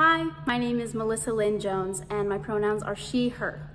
Hi, my name is Melissa Lynn Jones, and my pronouns are she, her.